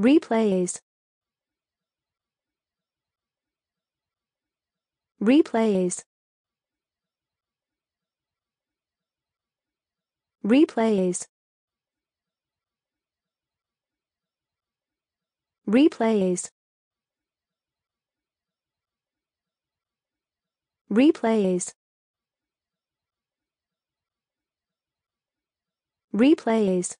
replays. Replays. Replays. Replays. Replays. Replays.